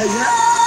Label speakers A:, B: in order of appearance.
A: Hey, yeah.